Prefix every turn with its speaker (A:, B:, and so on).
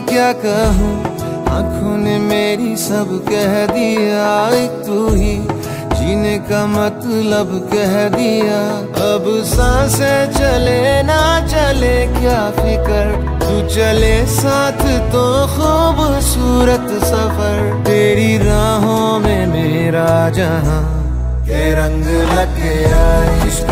A: क्या कहूँ? आँखों ने मेरी सब कह दिया, एक तू ही। जीने का मतलब कह दिया। अब साँसें चले ना चले, क्या फिकर? तू चले साथ तो खूबसूरत सफ़र। तेरी राहों में मेरा जहाँ। के रंग लग गया, इश्क